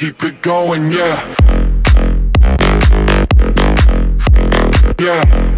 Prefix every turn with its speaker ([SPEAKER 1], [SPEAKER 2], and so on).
[SPEAKER 1] keep it going, yeah. Yeah.